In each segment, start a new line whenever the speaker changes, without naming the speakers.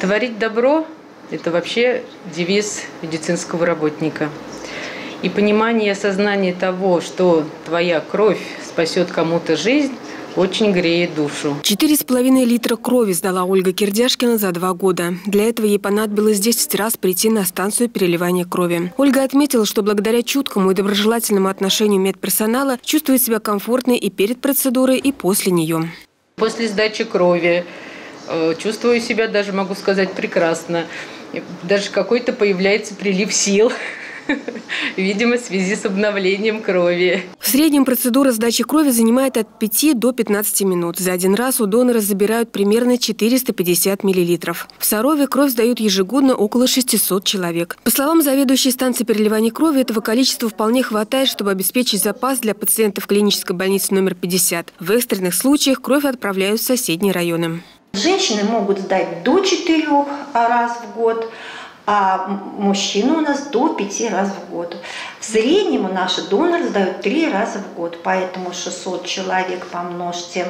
Творить добро – это вообще девиз медицинского работника. И понимание и осознание того, что твоя кровь спасет кому-то жизнь, очень греет душу.
Четыре с половиной литра крови сдала Ольга Кирдяшкина за два года. Для этого ей понадобилось 10 раз прийти на станцию переливания крови. Ольга отметила, что благодаря чуткому и доброжелательному отношению медперсонала чувствует себя комфортно и перед процедурой, и после нее.
После сдачи крови чувствую себя даже, могу сказать, прекрасно. Даже какой-то появляется прилив сил. Видимо, в связи с обновлением крови.
В среднем процедура сдачи крови занимает от 5 до 15 минут. За один раз у донора забирают примерно 450 миллилитров. В Сарове кровь сдают ежегодно около 600 человек. По словам заведующей станции переливания крови, этого количества вполне хватает, чтобы обеспечить запас для пациентов клинической больницы номер 50. В экстренных случаях кровь отправляют в соседние районы.
Женщины могут сдать до 4 раз в год, а мужчины у нас до 5 раз в год. В среднем наши доноры сдают 3 раза в год, поэтому 600 человек помножьте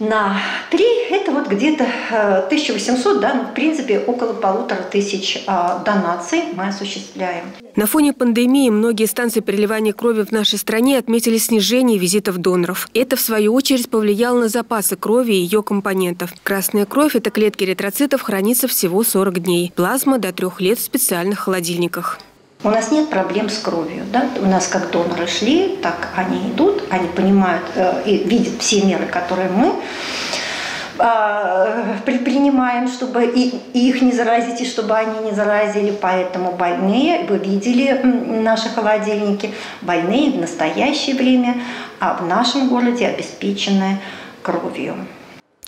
на 3, это вот где-то 1800, э, да, ну, в принципе, около полутора тысяч а, донаций мы осуществляем.
На фоне пандемии многие станции переливания крови в нашей стране отметили снижение визитов доноров. Это, в свою очередь, повлияло на запасы крови и ее компонентов. Красная кровь – это клетки эритроцитов, хранится всего 40 дней. Плазма – до трех лет в специальных холодильниках.
У нас нет проблем с кровью. Да? У нас как доноры шли, так они идут, они понимают э, и видят все меры, которые мы э, предпринимаем, чтобы и, их не заразить, и чтобы они не заразили. Поэтому больные, вы видели наши холодильники, больные в настоящее время а в нашем городе обеспечены кровью.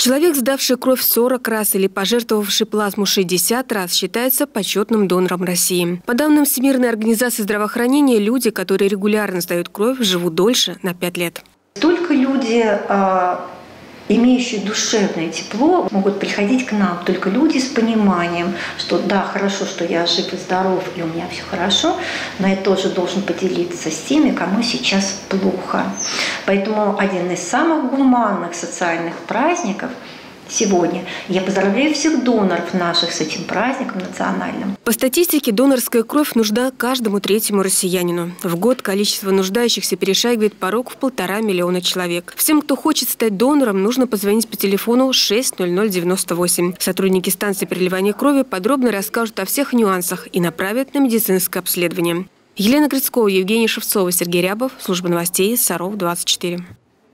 Человек, сдавший кровь 40 раз или пожертвовавший плазму 60 раз, считается почетным донором России. По данным Всемирной организации здравоохранения, люди, которые регулярно сдают кровь, живут дольше на 5 лет.
Только люди а, имеющие душевное тепло, могут приходить к нам только люди с пониманием, что да, хорошо, что я жив и здоров, и у меня все хорошо, но я тоже должен поделиться с теми, кому сейчас плохо. Поэтому один из самых гуманных социальных праздников – сегодня. Я поздравляю всех доноров наших с этим праздником национальным.
По статистике, донорская кровь нужна каждому третьему россиянину. В год количество нуждающихся перешагивает порог в полтора миллиона человек. Всем, кто хочет стать донором, нужно позвонить по телефону 60098. Сотрудники станции переливания крови подробно расскажут о всех нюансах и направят на медицинское обследование. Елена Грицкова, Евгений Шевцова, Сергей Рябов. Служба новостей Саров 24.